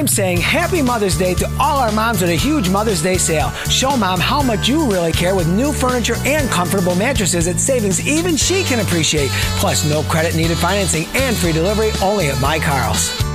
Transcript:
I'm saying Happy Mother's Day to all our moms at a huge Mother's Day sale. Show mom how much you really care with new furniture and comfortable mattresses at savings even she can appreciate. Plus, no credit needed financing and free delivery only at My Carl's.